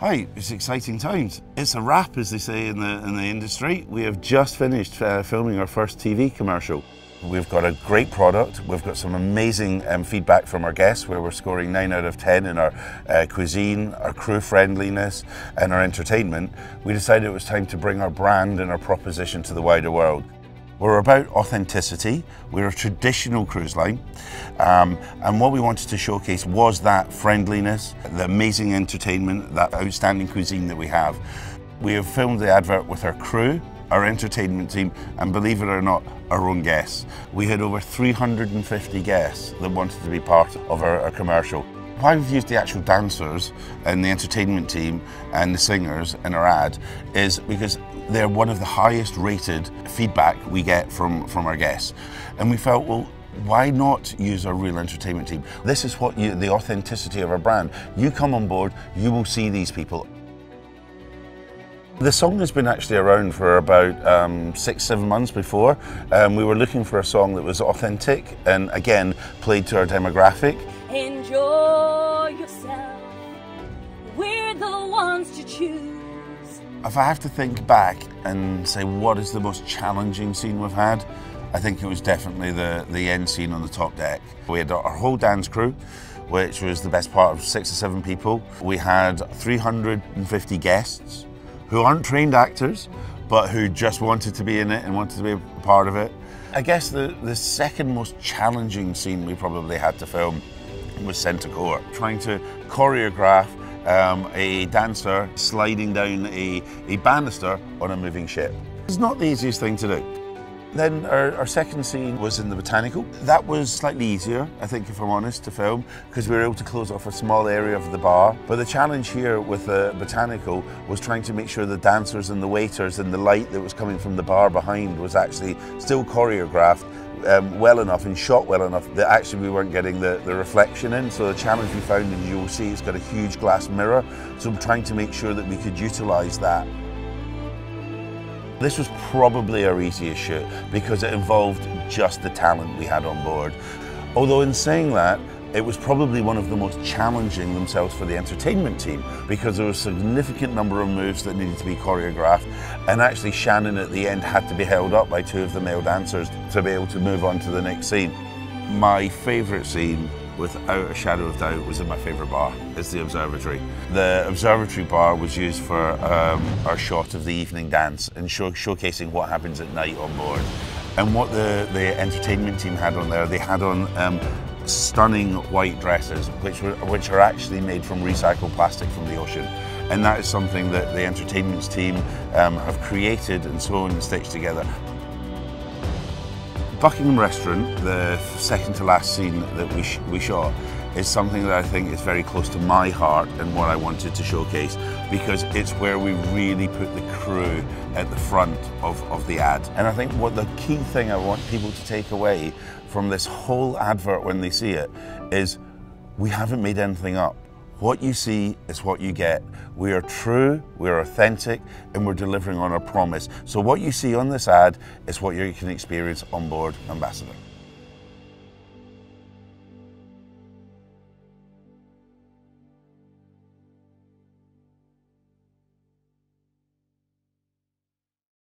Hi, it's exciting times. It's a wrap, as they say in the, in the industry. We have just finished uh, filming our first TV commercial. We've got a great product. We've got some amazing um, feedback from our guests where we're scoring 9 out of 10 in our uh, cuisine, our crew friendliness, and our entertainment. We decided it was time to bring our brand and our proposition to the wider world. We're about authenticity. We're a traditional cruise line. Um, and what we wanted to showcase was that friendliness, the amazing entertainment, that outstanding cuisine that we have. We have filmed the advert with our crew, our entertainment team, and believe it or not, our own guests. We had over 350 guests that wanted to be part of our, our commercial. Why we've used the actual dancers and the entertainment team and the singers in our ad is because they're one of the highest rated feedback we get from, from our guests. And we felt, well, why not use our real entertainment team? This is what you, the authenticity of our brand. You come on board, you will see these people. The song has been actually around for about um, six, seven months before. Um, we were looking for a song that was authentic and again played to our demographic. Enjoy yourself. We're the ones to choose. If I have to think back and say what is the most challenging scene we've had, I think it was definitely the, the end scene on the top deck. We had our whole dance crew, which was the best part of six or seven people. We had 350 guests who aren't trained actors, but who just wanted to be in it and wanted to be a part of it. I guess the, the second most challenging scene we probably had to film was Centre Court, trying to choreograph um, a dancer sliding down a, a banister on a moving ship. It's not the easiest thing to do. Then our, our, second scene was in the Botanical. That was slightly easier, I think, if I'm honest, to film, because we were able to close off a small area of the bar. But the challenge here with the Botanical was trying to make sure the dancers and the waiters and the light that was coming from the bar behind was actually still choreographed um, well enough and shot well enough that actually we weren't getting the, the reflection in. So the challenge we found, and you'll see, it's got a huge glass mirror. So I'm trying to make sure that we could utilize that. This was probably our easiest shoot because it involved just the talent we had on board. Although in saying that, it was probably one of the most challenging themselves for the entertainment team because there was a significant number of moves that needed to be choreographed and actually Shannon at the end had to be held up by two of the male dancers to be able to move on to the next scene. My favourite scene without a shadow of doubt was in my favourite bar, is the observatory. The observatory bar was used for um, our shot of the evening dance and show, showcasing what happens at night on board. And what the, the entertainment team had on there, they had on um, stunning white dresses, which, were, which are actually made from recycled plastic from the ocean. And that is something that the entertainment team um, have created and sewn and stitched together. Buckingham Restaurant, the second to last scene that we, sh we shot, is something that I think is very close to my heart and what I wanted to showcase because it's where we really put the crew at the front of, of the ad. And I think what the key thing I want people to take away from this whole advert when they see it is we haven't made anything up. What you see is what you get. We are true, we're authentic, and we're delivering on our promise. So what you see on this ad is what you can experience on board Ambassador.